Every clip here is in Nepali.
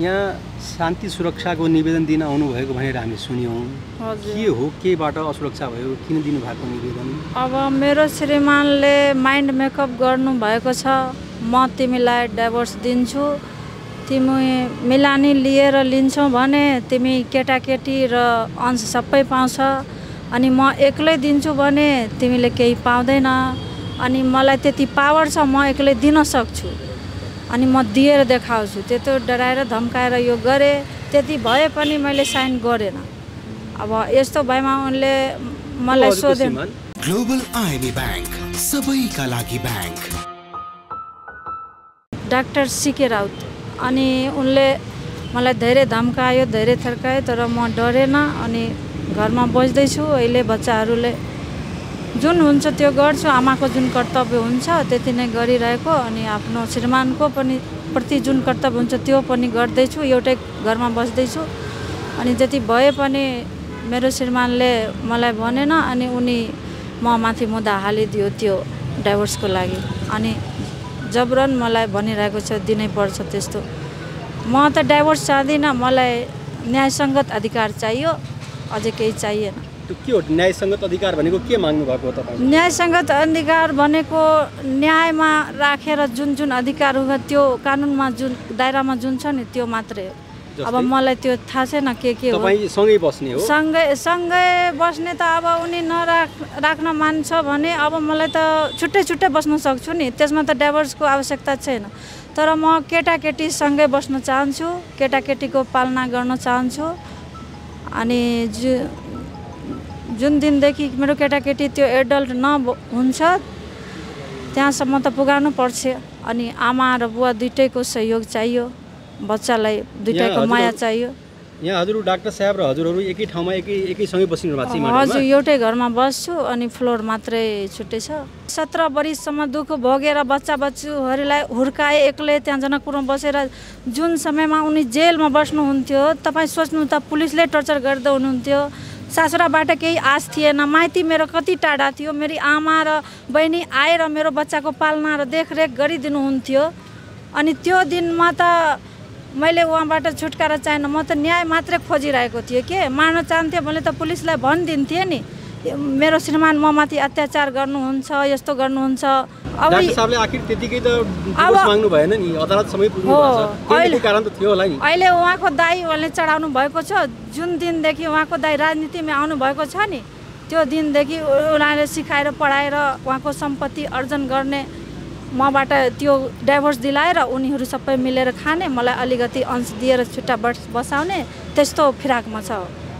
यहाँ शान्ति सुरक्षाको निवेदन दिन आउनुभएको भनेर हामी सुन्यौँ। के हो केबाट असुरक्षा भयो किन दिनुभएको निवेदन? अब मेरो श्रीमानले माइन्ड मेकअप गर्नुभएको छ। म तिमीलाई डाइभोर्स दिन्छु। तिमी मिलानी लिएर लिन्छौ भने तिमी केटाकेटी र अंश सबै पाउँछ। अनि म एक्लै दिन्छु भने तिमीले केही पाउँदैन। अनि मलाई त्यति पावर छ म एक्लै दिन सक्छु। अनि म दिएर देखाउँछु। त्यत्रो डराएर धम्काएर यो गरेँ त्यति भए पनि मैले साइन गरेन। अब यस्तो भएमा उनले मलाई सोधे? ग्लोबल ब्याङ्क सबैका लागि ब्याङ्क। डाक्टर सिके राउत। अनि उनले मलाई धेरै धम्कायो धेरै थर्कायो तर म डरेन अनि घरमा बस्दैछु। अहिले बच्चाहरूले जुन हुन्छ त्यो गर्छु आमाको जुन कर्तव्य हुन्छ त्यति नै गरिरहेको अनि आफ्नो श्रीमानको पनि प्रति जुन कर्तव्य हुन्छ त्यो पनि गर्दैछु एउटै घरमा बस्दैछु। अनि जति भए पनि मेरो श्रीमानले मलाई भनेन अनि उनी म माथि मुद्दा हालिदियो त्यो डाइभोर्सको लागि। अनि जबरन मलाई भनिरहेको छ दिनै पर्छ त्यस्तो। म त डाइभोर्स चाहदिनँ मलाई न्यायसङ्गत अधिकार चाहियो अझै केही चाहिएन। के हो? न्यायसङ्गत अधिकार भनेको के माग्नु भएको हो तपाईँ? न्यायसङ्गत अधिकार भनेको न्यायमा राखेर जुन जुन अधिकार हो त्यो कानुनमा जुन दायरामा जुन छ नि त्यो मात्रै हो। अब? मलाई त्यो थाहा छैन के के हो। सँगै बस्ने हो? सँगै सँगै बस्ने त अब उनी नराख राख्न मान्छ भने अब मलाई त छुट्टै छुट्टै बस्न सक्छु नि त्यसमा त डाइभोर्सको आवश्यकता छैन। तर म केटाकेटी सँगै बस्न चाहन्छु केटाकेटीको पालना गर्न चाहन्छु। अनि जु जुन दिनदेखि मेरो केटाकेटी त्यो एडल्ट न हुन्छ त्यहाँसम्म त पुगानु पर्छ। अनि आमा र बुवा दुइटैको सहयोग चाहियो बच्चालाई दुइटैको माया चाहियो। यहाँ हजुर डाक्टर साहेब र हजुरहरू एकै ठाउँमा एकै एकैसँगै बसिनु भएको छ हजुर? एउटै घरमा बस्छु अनि फ्लोर मात्रै छुट्टै छ। सत्र वर्षसम्म दुःख भोगेर बच्चा बच्चुहरूलाई हुर्काए एक्लै त्यहाँ जनकपुरमा बसेर जुन समयमा उनी जेलमा बस्नुहुन्थ्यो तपाईँ सोच्नु त पुलिसले टर्चर गर्दै हुनुहुन्थ्यो। सासुराबाट केही आश थिएन। माइती मेरो कति टाढा थियो। मेरो आमा र बहिनी आएर मेरो बच्चाको पालना र देखरेख गरिदिनुहुन्थ्यो। अनि त्यो दिनमा त मैले उहाँबाट छुटकारा चाहेन। म त न्याय मात्रै खोजिरहेको थिएँ के? मार्न चाहन्थेँ भने त पुलिसलाई भनिदिन्थेँ नि। मेरो श्रीमान म माथि अत्याचार गर्नुहुन्छ यस्तो गर्नुहुन्छ। अब अहिले- उहाँको दाई उहाँले चढाउनु भएको छ। जुन दिनदेखि उहाँको दाई राजनीतिमा आउनु भएको छ नि त्यो दिनदेखि उनीहरूले सिकाएर पढाएर उहाँको सम्पत्ति अर्जन गर्ने मबाट त्यो डाइभोर्स दिलाएर उनीहरू सबै मिलेर खाने मलाई अलिकति अंश दिएर छुट्टा बस बसाउने त्यस्तो फिराकमा छ।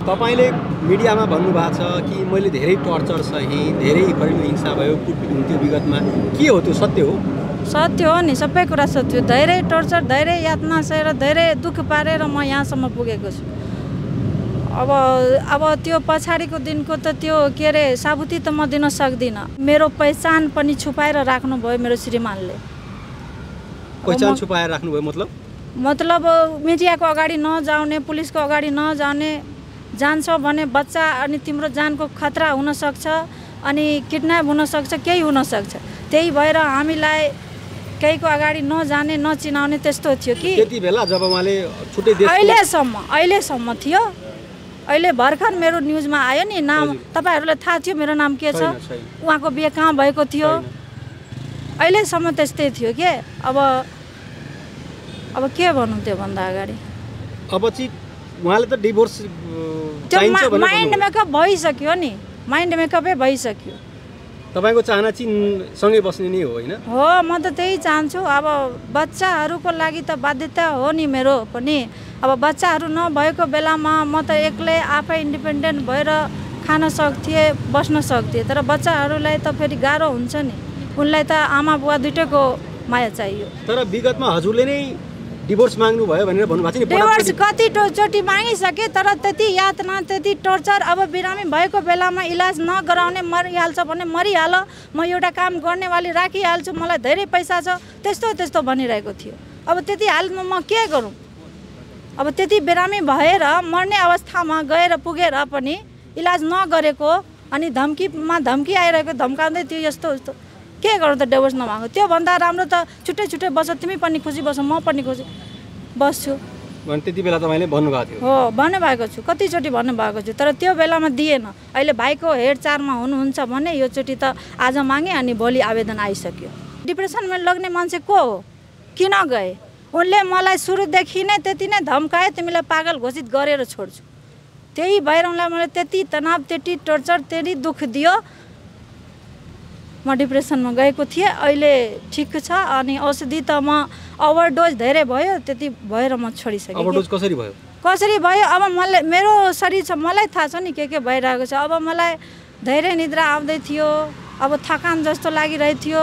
तपाईँले मिडियामा भन्नुभएको छ कि मैले धेरै टर्चर सहेँ धेरै घरेलु हिंसा भयो कुटपिट हुन्थ्यो विगतमा। के हो त्यो? सत्य हो? सत्य हो नि सबै कुरा सत्य हो। धेरै टर्चर धेरै यातना सहेर धेरै दुःख पारेर म यहाँसम्म पुगेको छु। अब अब त्यो पछाडिको दिनको त त्यो के अरे साबुती त म दिन सक्दिनँ। मेरो पहिचान पनि छुपाएर राख्नुभयो मेरो श्रीमानले। पहिचान छुपाएर राख्नुभयो मतलब? मतलब मिडियाको अगाडि नजाउने पुलिसको अगाडि नजाने जान्छौ भने बच्चा अनि तिम्रो जानको खतरा हुनसक्छ अनि किडन्याप हुनसक्छ केही हुनसक्छ। त्यही भएर हामीलाई केहीको अगाडि नजाने नचिनाउने त्यस्तो थियो कि। त्यति बेला जब उहाँले अहिलेसम्म अहिलेसम्म थियो। अहिले भर्खर मेरो न्युजमा आयो नि नाम। तपाईँहरूलाई थाहा थियो मेरो नाम के छ। उहाँको बिहे कहाँ भएको थियो। अहिलेसम्म त्यस्तै थियो के? अब अब के भन्नु त्योभन्दा अगाडि? अब चाहिँ उहाँले त डिभोर्स माइन्ड। मेकअप भइसक्यो नि। माइन्ड मेकअपै भइसक्यो। तपाईँको चाहना चाहिँ सँगै बस्ने नै हो होइन? हो म त त्यही चाहन्छु। अब बच्चाहरूको लागि त बाध्यता हो नि मेरो पनि। अब बच्चाहरू नभएको बेलामा म त एक्लै आफै इन्डिपेन्डेन्ट भएर खान सक्थेँ बस्न सक्थेँ। तर बच्चाहरूलाई त फेरि गाह्रो हुन्छ नि। उनलाई त आमा बुवा दुइटैको माया चाहियो। तर विगतमा हजुरले नै डिभोर्स माग्नु भयो भनेर भन्नुभएको थियो नि डिभोर्स कति चोटि मागिसके तर त्यति यातना त्यति टर्चर अब बिरामी भएको बेलामा इलाज नगराउने मरिहाल्छ भने मरिहाल। म एउटा काम गर्नेवाली राखिहाल्छु मलाई धेरै पैसा छ। त्यस्तो त्यस्तो भनिरहेको थियो। अब त्यति हालमा म के गरौँ? अब त्यति बिरामी भएर मर्ने अवस्थामा गएर पुगेर पनि इलाज नगरेको अनि धम्कीमा धम्की आइरहेको धम्काउँदै थियो यस्तो यस्तो। के गरौँ त डिभोर्स नमागो त्योभन्दा राम्रो त छुट्टै छुट्टै बस्छ तिमी पनि खुसी बस्छ म पनि खुसी बस्छु। त्यति बेला तपाईँले भन्नुभएको थियो। हो भन्नुभएको छु। कतिचोटि भन्नुभएको छु तर त्यो बेलामा दिएन। अहिले भाइको हेरचाहमा हुनुहुन्छ भने योचोटि त आज मागेँ अनि भोलि आवेदन आइसक्यो। डिप्रेसनमा लग्ने मान्छे को हो? किन गए? उनले मलाई सुरुदेखि नै त्यति नै धम्काए तिमीलाई पागल घोषित गरेर छोड्छु। त्यही भएर उनलाई मैले त्यति तनाव त्यति टर्चर त्यति दुःख दियो। म डिप्रेसनमा गएको थिएँ। अहिले ठिक छ अनि औषधि त म ओभरडोज धेरै भयो त्यति भएर म छोडिसकेँ। ओभरडोज कसरी भयो? कसरी भयो? अब मलाई मेरो शरीर छ मलाई थाहा छ नि के के भइरहेको छ। अब मलाई धेरै निद्रा आउँदै थियो अब थकान जस्तो लागिरहेको थियो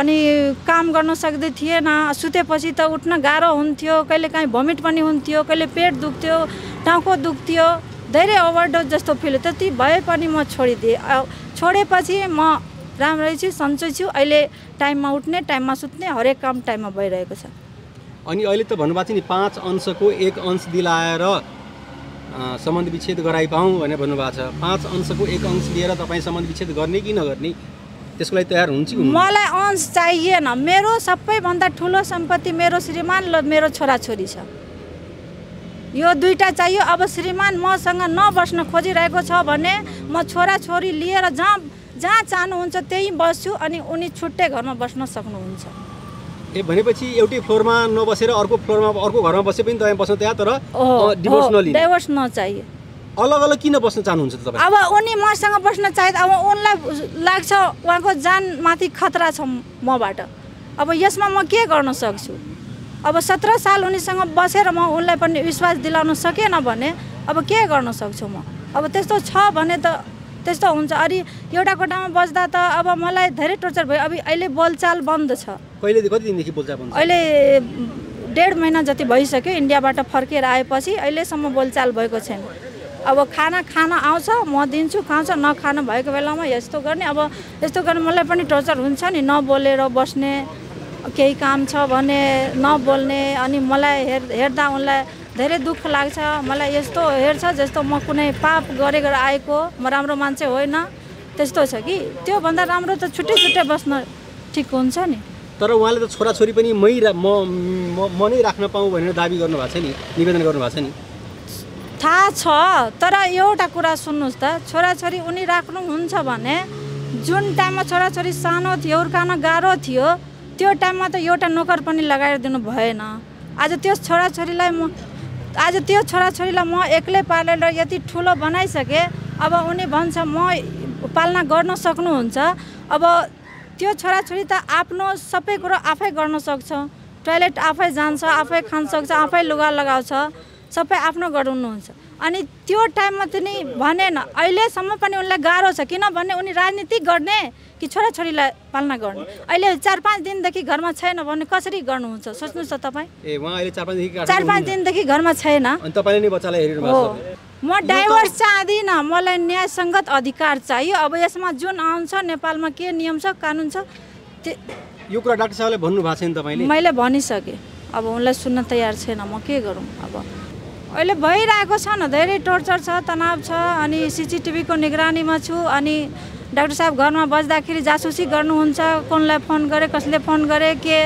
अनि काम गर्न सक्दै थिएन। सुतेपछि त उठ्न गाह्रो हुन्थ्यो कहिले काहीँ भमिट पनि हुन्थ्यो कहिले पेट दुख्थ्यो टाउको दुख्थ्यो धेरै ओभरडोज जस्तो फिल त्यति भए पनि म छोडिदिएँ। छोडेपछि म राम्रै छु सन्चै छु अहिले टाइममा उठ्ने टाइममा सुत्ने हरेक काम टाइममा भइरहेको छ। अनि अहिले त भन्नुभएको थियो नि पाँच अंशको एक अंश दिलाएर सम्बन्ध विच्छेद गराइपाउँ भनेर भन्नुभएको छ। पाँच अंशको एक अंश लिएर तपाईँ सम्बन्ध विच्छेद गर्ने कि नगर्ने? त्यसको लागि तयार हुन्छ? मलाई अंश चाहिएन। मेरो सबैभन्दा ठुलो सम्पत्ति मेरो श्रीमान र मेरो छोराछोरी छ। यो दुइटा चाहियो। अब श्रीमान मसँग नबस्न खोजिरहेको छ भने म छोराछोरी लिएर जहाँ जहाँ चाहनुहुन्छ त्यहीँ बस्छु अनि उनी छुट्टै घरमा बस्न सक्नुहुन्छ। ए भनेपछि एउटै फ्लोरमा नबसेर अर्को फ्लोरमा अर्को घरमा बसे पनि तपाईँ बस्न तयार तर डिभोर्स नचाहिए अलग अलग किन बस्न चाहनुहुन्छ तपाईँ? अब उनी मसँग बस्न चाहे अब उनलाई लाग्छ उहाँको जानमाथि खतरा छ मबाट। अब यसमा म के गर्न सक्छु? अब सत्र साल उनीसँग बसेर म उनलाई पनि विश्वास दिलाउन सकेन भने अब के गर्न सक्छु म? अब त्यस्तो छ भने त त्यस्तो हुन्छ। अनि एउटा कोठामा बस्दा त अब मलाई धेरै टर्चर भयो। अब अहिले बोलचाल बन्द छ। कहिले कति दिनदेखि बोल्चा बन्छ अहिले डेढ महिना जति भइसक्यो इन्डियाबाट फर्केर आएपछि अहिलेसम्म बोलचाल भएको छैन। अब खाना खान आउँछ म दिन्छु खान्छ नखानु भएको बेलामा यस्तो गर्ने। अब यस्तो गर्ने मलाई पनि टर्चर हुन्छ नि। नबोलेर बस्ने केही काम छ भने नबोल्ने। अनि मलाई हेर हेर्दा उनलाई धेरै दुःख लाग्छ। मलाई यस्तो हेर्छ जस्तो म कुनै पाप गरेर आएको म राम्रो मान्छे होइन। त्यस्तो छ कि? त्योभन्दा राम्रो त छुट्टै छुट्टै बस्न ठिक हुन्छ नि। तर उहाँले त छोराछोरी पनि मै म म- म नै राख्न पाऊँ भनेर दाबी गर्नुभएको छ नि? निवेदन गर्नुभएको छ नि? थाहा छ तर एउटा कुरा सुन्नुहोस् त। छोराछोरी उनी राख्नुहुन्छ भने जुन टाइममा छोराछोरी सानो थियो हुर्काउन गाह्रो थियो त्यो टाइममा त एउटा नोकर पनि लगाएर दिनु भएन। आज त्यो छोराछोरीलाई म आज त्यो छोराछोरीलाई म एक्लै पालेर यति ठुलो बनाइसकेँ अब उनी भन्छ म पालना गर्न सक्नुहुन्छ। अब त्यो छोराछोरी त आफ्नो सबै कुरो आफै गर्न सक्छ। टोइलेट आफै जान्छ आफै खान सक्छ आफै लुगा लगाउँछ सबै आफ्नो गराउनुहुन्छ अनि त्यो टाइममा पनि भनेन। अहिलेसम्म पनि उनलाई गाह्रो छ किनभने उनी राजनीति गर्ने कि छोराछोरीलाई पालना गर्ने? अहिले चार पाँच दिनदेखि घरमा छैन भने कसरी गर्नुहुन्छ? सोच्नुहोस् त तपाईँ चार पाँच दिनदेखि घरमा छैन। भएको म डाइभोर्स चाहदिनँ। मलाई न्यायसङ्गत अधिकार चाहियो। अब यसमा जुन आउँछ नेपालमा के नियम छ कानुन छ यो कुरा डाक्टर साहबले भन्नुभएको छ नि तपाईँले? मैले भनिसकेँ। अब उनलाई सुन्न तयार छैन। म के गरौँ? अब अहिले भइरहेको छ न धेरै टर्चर छ तनाव छ अनि सिसिटिभीको निगरानीमा छु अनि डाक्टर साहब घरमा बस्दाखेरि जासुसी गर्नुहुन्छ कुनलाई फोन गरे कसले फोन गरे के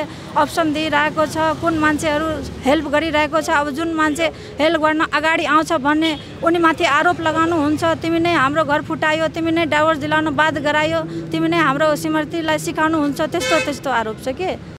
अप्सन दिइरहेको छ कुन मान्छेहरू हेल्प गरिरहेको छ अब जुन मान्छे हेल्प गर्न अगाडि आउँछ भन्ने उनीमाथि आरोप लगाउनुहुन्छ तिमी नै हाम्रो घर फुटायो तिमी नै डाइभोर्स दिलाउन बाध गरायो तिमी नै हाम्रो श्रीमतीलाई सिकाउनुहुन्छ त्यस्तो त्यस्तो आरोप छ के?